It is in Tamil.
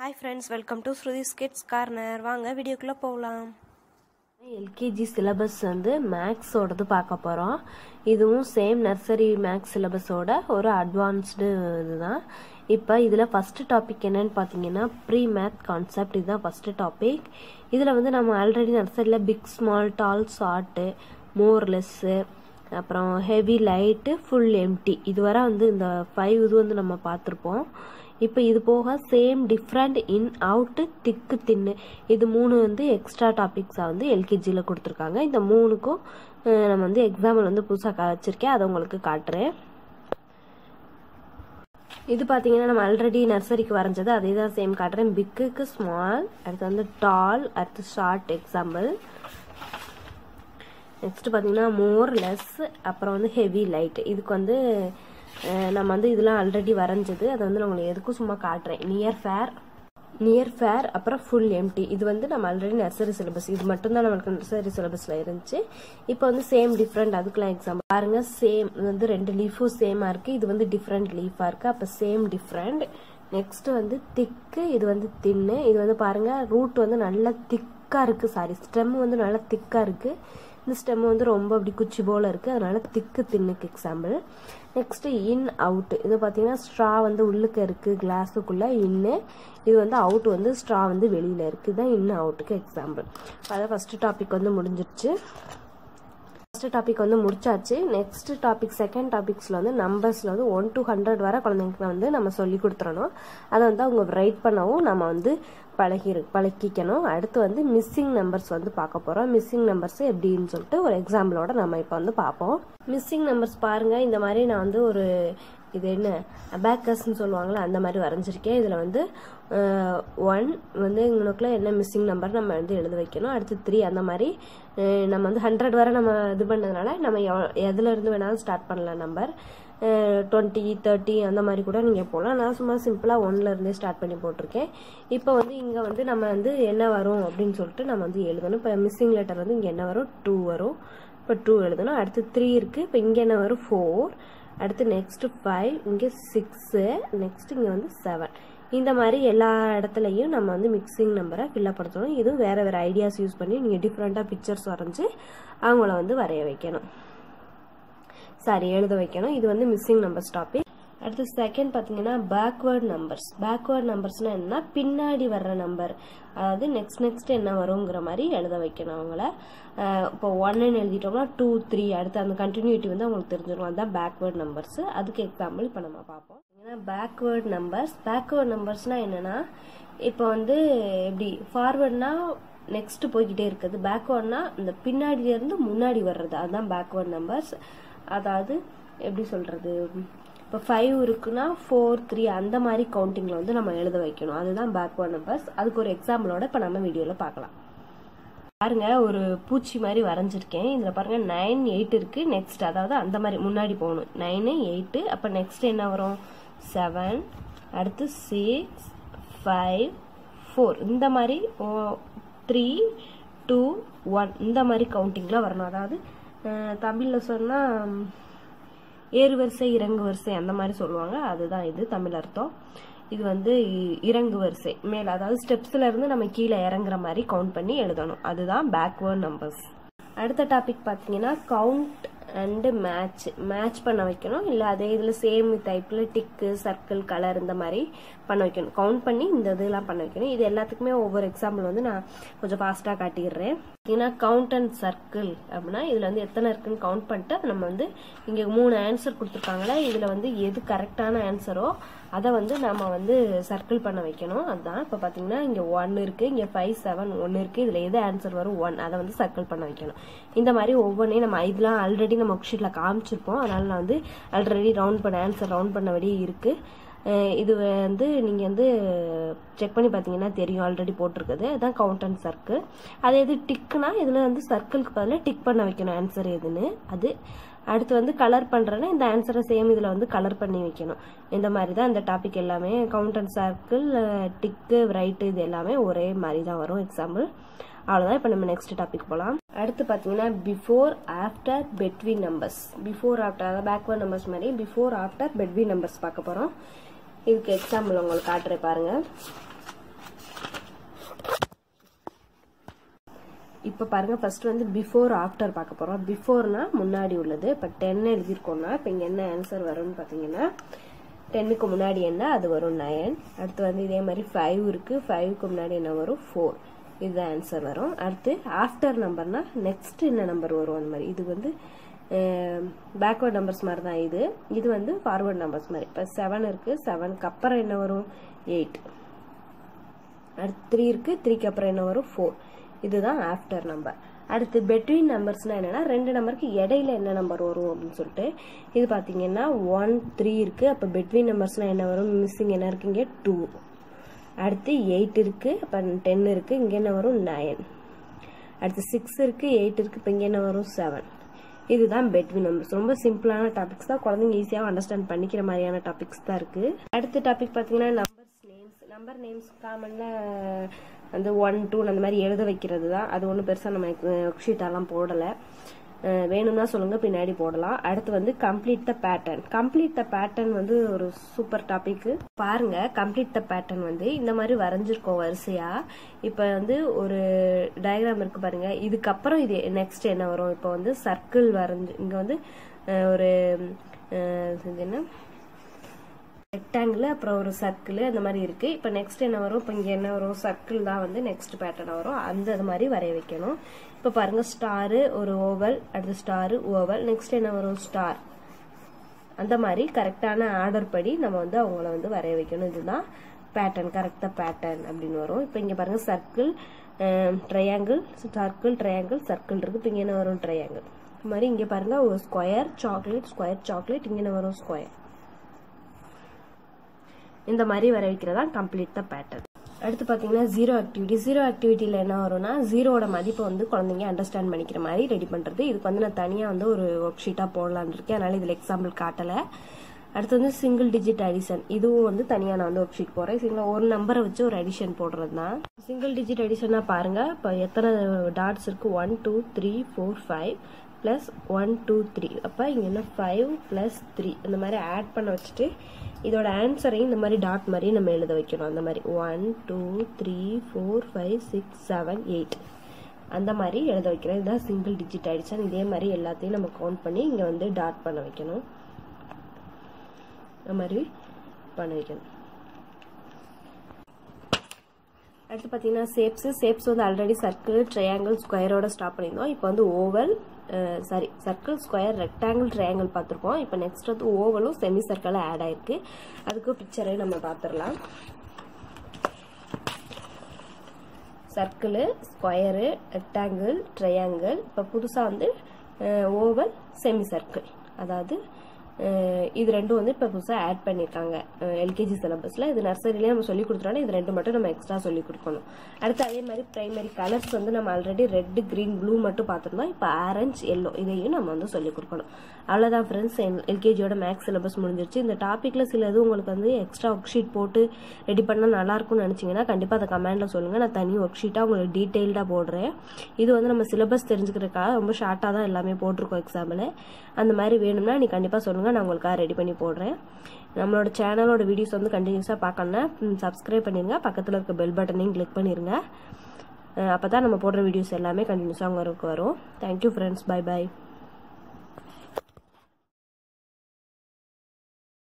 Hi friends welcome to Shruthi skits corner வாங்க வீடியோக்குள்ளே போகலாம். எல்கேஜி சிலபஸ் வந்து மேக்ஸோடது பார்க்க போகிறோம் இதுவும் சேம் நர்சரி மேக்ஸ் சிலபஸோட ஒரு அட்வான்ஸ்டு இதுதான். இப்போ இதில் ஃபஸ்ட்டு டாபிக் என்னன்னு பார்த்தீங்கன்னா ப்ரீ மேத் கான்செப்ட் இதுதான் ஃபஸ்ட்டு டாபிக் இதில் வந்து நம்ம ஆல்ரெடி நர்சரியில் big small tall short more less அப்புறம் ஹெவி லைட்டு ஃபுல் எம்டி இதுவரை வந்து இந்த ஃபைவ் இது வந்து நம்ம பார்த்துருப்போம். இப்போ இது போக சேம் டிஃப்ரெண்ட் இன் அவுட்டு திக்கு தின்னு இது மூணு வந்து எக்ஸ்ட்ரா டாபிக்ஸாக வந்து எல்கேஜியில் கொடுத்துருக்காங்க. இந்த மூணுக்கும் நம்ம வந்து எக்ஸாம்பிள் வந்து புதுசாக வச்சுருக்கேன். அதை உங்களுக்கு காட்டுறேன். இது பார்த்தீங்கன்னா நம்ம ஆல்ரெடி நர்சரிக்கு வரைஞ்சது. அதே தான் சேம் காட்டுறேன் பிக்குக்கு ஸ்மால் அடுத்து வந்து டால் அடுத்து ஷார்ட் எக்ஸாம்பிள் நெக்ஸ்ட் பார்த்தீங்கன்னா மோர் லெஸ் அப்புறம் வந்து ஹெவி லைட் இதுக்கு வந்து நம்ம வந்து இதெல்லாம் ஆல்ரெடி வரைஞ்சது. அதை வந்து நான் உங்களுக்கு எதுக்கும் சும்மா காட்டுறேன். நியர் ஃபேர் நியர் ஃபேர் அப்புறம் ஃபுல் எம்டி இது வந்து நம்ம ஆல்ரெடி நர்சரி சிலபஸ் இது மட்டும்தான் நம்மளுக்கு நர்சரி சிலபஸில் இருந்துச்சு. இப்போ வந்து சேம் டிஃப்ரெண்ட் அதுக்கெலாம் எக்ஸாம் பாருங்க சேம் வந்து ரெண்டு லீஃபும் சேமாக இருக்குது இது வந்து டிஃப்ரெண்ட் லீஃபாக இருக்குது அப்போ சேம் டிஃப்ரெண்ட் நெக்ஸ்ட் வந்து திக்கு இது வந்து தின்னு இது வந்து பாருங்க ரூட் வந்து நல்லா திக்காக இருக்குது சாரி ஸ்டெம் வந்து நல்லா திக்காக இருக்குது இந்த ஸ்டெம் வந்து ரொம்ப அப்படி குச்சி போல இருக்குது அதனால திக்கு தின்னுக்கு எக்ஸாம்பிள் நெக்ஸ்ட் இன் அவுட் இது பார்த்தீங்கன்னா ஸ்ட்ரா வந்து உள்ளுக்கு இருக்குது கிளாஸுக்குள்ளே இன்னு இது வந்து அவுட் வந்து ஸ்ட்ரா வந்து வெளியில் இருக்குது இதுதான் இன் அவுட்டுக்கு எக்ஸாம்பிள் அதான் ஃபஸ்ட்டு டாபிக் வந்து முடிஞ்சிருச்சு. ஃபஸ்ட்டு டாபிக் வந்து முடிச்சாச்சு. நெக்ஸ்ட் டாபிக் செகண்ட் டாபிக்ஸில் வந்து நம்பர்ஸில் வந்து ஒன் டு ஹண்ட்ரட் வர குழந்தைங்களுக்கு வந்து நம்ம சொல்லி கொடுத்துறணும் அதை வந்து அவங்க ரைட் பண்ணவும் நம்ம வந்து பழகி பழகிக்கணும் அடுத்து வந்து மிஸ்ஸிங் நம்பர்ஸ் வந்து பார்க்க போகிறோம் மிஸ்ஸிங் நம்பர்ஸ் எப்படின்னு சொல்லிட்டு ஒரு எக்ஸாம்பிளோட நம்ம இப்போ வந்து பார்ப்போம். மிஸ்ஸிங் நம்பர்ஸ் பாருங்கள் இந்த மாதிரி நான் வந்து ஒரு இது என்ன? அபேக்கஸ்ன்னு சொல்லுவாங்களே அந்த மாதிரி வரைஞ்சிருக்கேன். இதில் வந்து ஒன் வந்து எங்களுக்குள்ள என்ன மிஸ்ஸிங் நம்பர் நம்ம வந்து எழுத வைக்கணும். அடுத்து த்ரீ அந்த மாதிரி நம்ம வந்து ஹண்ட்ரட் வரை நம்ம இது பண்ணதுனால நம்ம எவ்- எதுல இருந்து வேணாலும் ஸ்டார்ட் பண்ணலாம் நம்பர் டுவெண்ட்டி தேர்ட்டி அந்த மாதிரி கூட நீங்கள் போகலாம் நான் சும்மா சிம்பிளாக ஒன்லேருந்தே ஸ்டார்ட் பண்ணி போட்டிருக்கேன். இப்போ வந்து இங்கே வந்து நம்ம வந்து என்ன வரும் அப்படின்னு சொல்லிட்டு நம்ம வந்து எழுதணும். இப்போ மிஸ்ஸிங் லெட்டர் வந்து இங்கே என்ன வரும்? டூ வரும். இப்போ டூ எழுதணும். அடுத்து த்ரீ இருக்குது இப்போ இங்கே என்ன வரும்? ஃபோர் அடுத்து நெக்ஸ்ட்டு ஃபைவ் இங்கே சிக்ஸு நெக்ஸ்ட் இங்கே வந்து செவன் இந்த மாதிரி எல்லா இடத்துலையும் நம்ம வந்து மிக்சிங் நம்பரை ஃபில்லப் படுத்தணும். இதுவும் வேறு வேறு ஐடியாஸ் யூஸ் பண்ணி நீங்கள் டிஃப்ரெண்ட்டாக பிக்சர்ஸ் வரைஞ்சி அவங்கள வந்து வரைய வைக்கணும். சாரி எழுத வைக்கணும். இது வந்து மிஸ்ஸிங் நம்பர்ஸ் டாபிக் அடுத்து செகண்ட் பார்த்தீங்கன்னா பேக்வேர்ட் நம்பர்ஸ் பேக்வேர்ட் நம்பர்ஸ்னா என்னன்னா பின்னாடி வர்ற நம்பர் அதாவது நெக்ஸ்ட் நெக்ஸ்ட் என்ன வருங்கிற மாதிரி எழுத வைக்கணும் அவங்கள. இப்போ ஒன்னு எழுதிட்டோம்னா டூ த்ரீ அடுத்து அந்த கண்டினியூட்டி வந்து அவங்களுக்கு தெரிஞ்சிடும் அதுதான் பேக்வேர்ட் நம்பர்ஸ் அதுக்கு எக்ஸாம்பிள் இப்போ நம்ம பார்ப்போம். ஏன்னா பேக்வேர்ட் நம்பர்ஸ் பேக்வேர்ட் நம்பர்ஸ்னா என்னன்னா இப்போ வந்து எப்படி ஃபார்வர்ட்னா நெக்ஸ்ட் போய்கிட்டே இருக்குது. பேக்வேர்ட்னா இந்த பின்னாடியிலேருந்து முன்னாடி வர்றது. அதுதான் பேக்வேர்ட் நம்பர்ஸ் அதாவது எப்படி சொல்றது? இப்போ ஃபைவ் இருக்குன்னா ஃபோர் த்ரீ அந்த மாதிரி கவுண்டிங்கில் வந்து நம்ம எழுத வைக்கணும். அதுதான் பேக்வேர்ட் நம்பர்ஸ் அதுக்கு ஒரு எக்ஸாம்பிளோட இப்போ நம்ம வீடியோவில் பார்க்கலாம். பாருங்க ஒரு பூச்சி மாதிரி வரைஞ்சிருக்கேன். இதில் பாருங்க நைன் எயிட் இருக்கு. நெக்ஸ்ட் அதாவது அந்த மாதிரி முன்னாடி போகணும். நைனு எயிட்டு அப்போ நெக்ஸ்ட் என்ன வரும்? செவன் அடுத்து சிக்ஸ் ஃபைவ் ஃபோர் இந்த மாதிரி த்ரீ டூ ஒன் இந்த மாதிரி கவுண்டிங்கில் வரணும். அதாவது தமிழில் சொன்னால் ஏறு வரிசை இறங்கு வரிசை அந்த மாதிரி சொல்லுவாங்க. அதுதான் இது தமிழ் அர்த்தம். இது வந்து இறங்கு வரிசை. மேல அதாவது ஸ்டெப்ஸ்ல இருந்து நம்ம கீழே இறங்குற மாதிரி கவுண்ட் பண்ணி எழுதணும். அதுதான் பேக்வேர்ட் நம்பர்ஸ் அடுத்த டாபிக் பார்த்தீங்கன்னா கவுண்ட் அண்டு மேட்ச் மேட்ச் பண்ண வைக்கணும். இல்லை அதே இதில் சேம் டைப்பில் டிக்கு சர்க்கிள் கலர் இந்த மாதிரி பண்ண வைக்கணும். கவுண்ட் பண்ணி இந்த இதெல்லாம் பண்ண வைக்கணும். இது எல்லாத்துக்குமே ஒவ்வொரு எக்ஸாம்பிள் வந்து நான் கொஞ்சம் ஃபாஸ்ட்டாக காட்டிடுறேன். ஏன்னா கவுண்ட் அண்ட் சர்க்கிள் அப்படின்னா இதில் வந்து எத்தனை இருக்குன்னு கவுண்ட் பண்ணிட்டு நம்ம வந்து இங்கே மூணு ஆன்சர் கொடுத்துருக்காங்களே இதில் வந்து எது கரெக்டான ஆன்சரோ அதை வந்து நம்ம வந்து சர்க்கிள் பண்ண வைக்கணும். அதுதான் இப்போ பார்த்தீங்கன்னா இங்கே ஒன் இருக்குது இங்கே ஃபைவ் செவன் ஒன்று இருக்குது இதில் எது ஆன்சர் வரும்? ஒன் அதை வந்து சர்க்கிள் பண்ண வைக்கணும். இந்த மாதிரி ஒவ்வொன்றையும் நம்ம இதெல்லாம் ஆல்ரெடி நம்ம ஒர்க் ஷீட்டில் காமிச்சிருப்போம் அதனால் நான் வந்து ஆல்ரெடி ரவுண்ட் பண்ண ஆன்சர் ரவுண்ட் பண்ணபடி இருக்குது இது வந்து நீங்கள் வந்து செக் பண்ணி பார்த்தீங்கன்னா தெரியும் ஆல்ரெடி போட்டிருக்குது. அதுதான் கவுண்ட் அண்ட் சர்க்கிள் அது எது டிக்குனா இதில் வந்து சர்க்கிளுக்கு பதிலாக டிக் பண்ண வைக்கணும் ஆன்சர் எதுன்னு. அது அடுத்து வந்து கலர் பண்ணுறேன்னா இந்த ஆன்சரை சேம் இதில் வந்து கலர் பண்ணி வைக்கணும். இந்த மாதிரி தான் இந்த டாபிக் எல்லாமே count and circle tick right இது எல்லாமே ஒரே மாதிரி தான் வரும். எக்ஸாம்பிள் அவ்வளோதான் இப்போ நம்ம நெக்ஸ்ட் டாபிக் போகலாம் அடுத்து பார்த்தீங்கன்னா before after between numbers before after அதாவது பேக்வர்ட் நம்பர்ஸ் மாதிரி பிஃபோர் ஆஃப்டர் பெட்வீன் நம்பர்ஸ் பார்க்க போகிறோம் இதுக்கு எக்ஸாம்பிள் உங்களுக்கு காட்டுறேன் பாருங்கள் இப்போ பாருங்கள் ஃபஸ்ட்டு வந்து பிஃபோர் ஆஃப்டர் பார்க்க போகிறோம் பிஃபோர்னா முன்னாடி உள்ளது. இப்போ டென் எழுதியிருக்கோம்னா இப்போ இங்கே என்ன ஆன்சர் வரும்னு பார்த்தீங்கன்னா டென்னுக்கு முன்னாடி என்ன அது வரும் நயன் அடுத்து வந்து இதே மாதிரி ஃபைவ் இருக்குது ஃபைவ்க்கு முன்னாடி என்ன வரும்? ஃபோர் இதுதான் ஆன்சர் வரும். அடுத்து ஆஃப்டர் நம்பர்னா நெக்ஸ்ட் என்ன நம்பர் வரும் அந்த மாதிரி. இது வந்து பேக்வர்ட் நம்பர்ஸ் மாதிரி தான் இது. இது வந்து ஃபார்வர்ட் நம்பர்ஸ் மாதிரி. இப்போ செவன் இருக்கு செவனுக்கு அப்புறம் என்ன வரும்? எயிட் அடுத்து த்ரீ இருக்கு த்ரீக்கு அப்புறம் என்ன வரும்? ஃபோர் இதுதான் ஆஃப்டர் நம்பர் அடுத்து பெட்வீன் நம்பர்ஸ்னா என்னன்னா ரெண்டு நம்பருக்கு இடையில என்ன நம்பர் வரும் அப்படின்னு சொல்லிட்டு இது பாத்தீங்கன்னா ஒன் த்ரீ இருக்கு. அப்போ பெட்வீன் நம்பர்ஸ்னா என்ன வரும்? மிஸ்ஸிங் என்ன இருக்குங்க டூ அடுத்து எயிட் இருக்கு அப்போ டென் இருக்கு இங்கே என்ன வரும்? நைன் அடுத்து சிக்ஸ் இருக்கு எயிட் இருக்கு இப்போ இங்கே என்ன வரும்? செவன் இதுதான் பெட்வீன் நம்பர்ஸ் ரொம்ப சிம்பிளான டாபிக்ஸ் தான். குழந்தைங்க ஈஸியாக அண்டர்ஸ்டாண்ட் பண்ணிக்கிற மாதிரியான டாபிக்ஸ் தான் இருக்கு. அடுத்த டாபிக் பார்த்தீங்கன்னா நம்பர்ஸ் நேம்ஸ் நம்பர் நேம்ஸ் காமனில் அந்த ஒன் டூ அந்த மாதிரி எழுத வைக்கிறது தான். அது ஒன்றும் பெருசாக நம்ம eh, ஒர்க் ஷீட்டெல்லாம் போடலை. வேணும்னா சொல்லுங்க பின்னாடி போடலாம். அடுத்து வந்து complete the pattern complete the pattern வந்து ஒரு சூப்பர் டாபிக் பாருங்க கம்ப்ளீட் த பேட்டர்ன் வந்து இந்த மாதிரி வரைஞ்சிருக்கோம் வரிசையா. இப்போ வந்து ஒரு டயக்ராம் இருக்கு பாருங்க. இதுக்கப்புறம் இது நெக்ஸ்ட் என்ன வரும்? இப்போ வந்து சர்க்கிள் வரைஞ்சு இங்க வந்து ஒரு என்ன? ரெக்டாங்கிள் அப்புறம் ஒரு சர்க்கிள் அந்த மாதிரி இருக்குது இப்போ நெக்ஸ்ட் என்ன வரும்? இப்போ இங்கே என்ன வரும்? சர்க்கிள் தான் வந்து நெக்ஸ்ட் பேட்டர்ன் வரும். அந்த மாதிரி வரைய வைக்கணும். இப்போ பாருங்கள் ஸ்டாரு ஒரு ஓவல் அடுத்து ஸ்டாரு ஓவல் நெக்ஸ்ட் என்ன வரும்? ஸ்டார் அந்த மாதிரி கரெக்டான ஆர்டர் படி நம்ம வந்து அவங்கள வந்து வரைய வைக்கணும். இதுதான் பேட்டர்ன் கரெக்டாக பேட்டர்ன் அப்படின்னு வரும். இப்போ இங்கே பாருங்க circle triangle circle triangle circle இருக்குது இப்போ இங்கே என்ன வரும்? ட்ரையாங்கிள் இது மாதிரி இங்கே பாருங்கள் ஒரு ஸ்கொயர் சாக்லேட் ஸ்கொயர் சாக்லேட் இங்கே என்ன வரும்? ஸ்கொயர் இந்த மாதிரி வர வைக்கிறதா கம்ப்ளீட் த பேட்டர்ன் அடுத்து பார்த்தீங்கன்னா ஜீரோ ஆக்டிவிட்டி ஜீரோ ஆக்டிவிட்டியில் என்ன வரும்னா ஜீரோட மதிப்பை வந்து குழந்தைங்க அண்டர்ஸ்டாண்ட் பண்ணிக்கிற மாதிரி ரெடி பண்ணுறது இதுக்கு வந்து நான் தனியாக வந்து ஒரு ஒர்க் ஷீட்டாக போடலான்னு இருக்கேன். அதனால் இதில் எக்ஸாம்பிள் காட்டலை. அடுத்து வந்து சிங்கிள் டிஜிட் அடிஷன் இதுவும் வந்து தனியாக நான் வந்து ஒர்க் ஷீட் போடுறேன் சிங்கிள் ஒரு நம்பரை வச்சு ஒரு அடிஷன் போடுறது தான் சிங்கிள் டிஜிட் அடிஷனாக பாருங்கள் இப்போ எத்தனை டாட்ஸ் இருக்குது one two three four five plus one two three அப்போ இங்கே என்ன ஃபைவ் ப்ளஸ் த்ரீ இந்த மாதிரி ஆட் பண்ண வச்சுட்டு இதோட ஆன்சரையும் இந்த மாதிரி டாட் மாதிரி நம்ம எழுத வைக்கணும். அந்த மாதிரி one two three four five six seven eight அந்த மாதிரி எழுத வைக்கிறோம் இதுதான் சிங்கிள் டிஜிட் அடிஷன் இதே மாதிரி எல்லாத்தையும் நம்ம கவுண்ட் பண்ணி இங்கே வந்து டாட் பண்ண வைக்கணும். அந்த மாதிரி பண்ண வைக்கணும். அடுத்து பார்த்தீங்கன்னா ஷேப்ஸ் சேப்ஸ் வந்து ஆல்ரெடி சர்க்கிள் ட்ரையாங்கிள் ஸ்கொயரோட ஸ்டாப் பண்ணியிருந்தோம். இப்போ வந்து oval sorry circle square rectangle triangle பார்த்துருக்கோம் இப்போ நெக்ஸ்ட் வந்து ஓவலும் செமி சர்க்கிளும் ஆட் ஆயிருக்கு. அதுக்கு பிக்சரை நம்ம பார்த்துடலாம். சர்க்கிள் ஸ்கொயரு ரெக்டாங்கிள் ட்ரையாங்கிள் இப்போ புதுசாக வந்து ஓவல் செமி சர்க்கிள் அதாவது இது ரெண்டும் வந்து இப்போ புதுசாக ஆட் பண்ணியிருக்காங்க எல்கேஜி சிலபஸில் இது நர்சரிலேயே நம்ம சொல்லி கொடுத்துட்டோம்னா இது ரெண்டு மட்டும் நம்ம எக்ஸ்ட்ரா சொல்லி கொடுக்கணும். அடுத்து அதே மாதிரி ப்ரைமரி கலர்ஸ் வந்து நம்ம ஆல்ரெடி ரெட் க்ரீன் ப்ளூ மட்டும் பார்த்துருந்தோம். இப்போ ஆரஞ்ச் எல்லோ இதையும் நம்ம வந்து சொல்லி கொடுக்கணும். அவ்வளோதான் ஃப்ரெண்ட்ஸ் எல்கேஜியோட மேக்ஸ் சிலபஸ் முடிஞ்சிருச்சு. இந்த டாப்பிக்கில் சில இது உங்களுக்கு வந்து எக்ஸ்ட்ரா ஒர்க் ஷீட் போட்டு ரெடி பண்ணால் நல்லாயிருக்கும்னு நினச்சிங்கன்னா கண்டிப்பாக அதை கமெண்டில் சொல்லுங்கள் நான் தனி ஒர்க் ஷீட்டாக உங்களுக்கு டீட்டெயில்டாக போடுறேன். இது வந்து நம்ம சிலபஸ் தெரிஞ்சுக்கிறதுக்காக ரொம்ப ஷார்ட்டாக தான் எல்லாமே போட்டிருக்கோம் எக்ஸாமில் அந்த மாதிரி வேணும்னா நீ கண்டிப்பாக சொல்லுங்கள் சொல்லுங்கள் நான் உங்களுக்காக ரெடி பண்ணி போடுறேன். நம்மளோட சேனலோட வீடியோஸ் வந்து கண்டினியூஸாக பார்க்கணுன்னா சப்ஸ்கிரைப் பண்ணிடுங்க பக்கத்தில் இருக்க பெல் பட்டனையும் கிளிக் பண்ணிடுங்க அப்போ தான் நம்ம போடுற வீடியோஸ் எல்லாமே கண்டினியூஸாக உங்களுக்கு வரும். Thank you friends bye bye